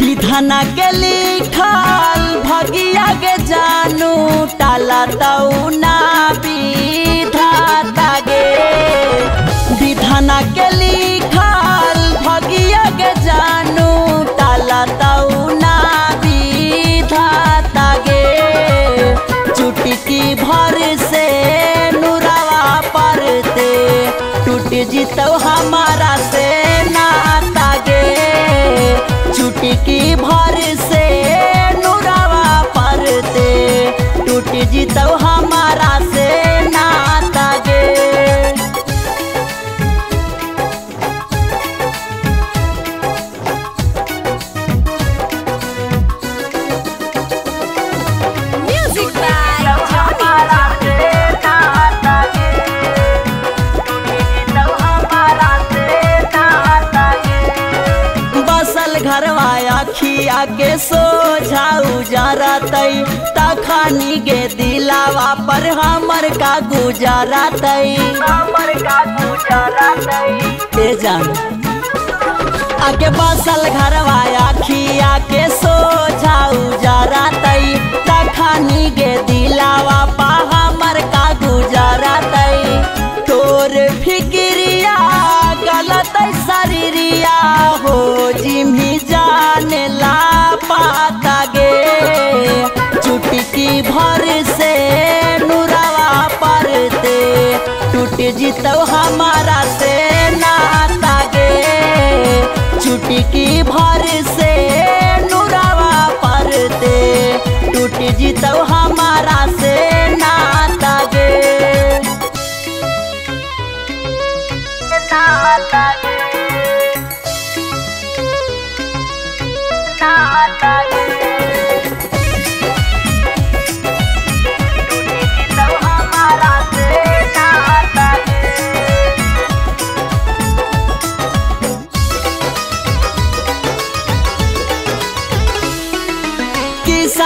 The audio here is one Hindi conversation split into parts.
विधाना के लिखल भगिया के जानू टाला तऊ ना भर से नूरावा पर ते टूट जितो हमारा से। के सोझा उजारा तई। तखनी गे दिलावा पर हमर का गुजारा तई। हमर का गुजारा तई। ते जान। आके बसल घरवा अखिया के सोझा उजारा तई। तखनी गे दिलावा पा हमर का गुजारा तई। तोर फिक्रिया टूट जितो हमारा से नाता गे की भर से नुरावा दे टूट जितो हमारा से नाता गे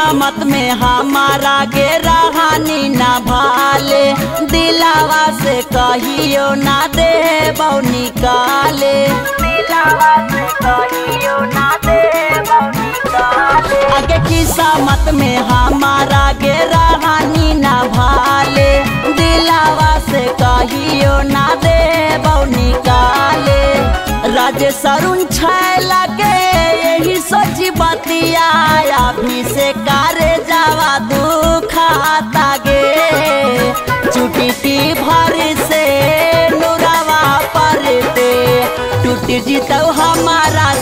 किस्मत में हमारा गे रहानी ना भाले। दिलावा से कहियो ना दे बहु निकाले दिलावा से कहियो ना दे बहु निकाले आगे किस्मत में हमारा गे रहानी ना भाले। दिलावा से कहियो ना दे बहु निकाले राजे सरुण छैला के सोची बतिया अभी से कारे जावा दुखाता गे। चुटीटी भर से नुरावा पर टूटी जीत हमारा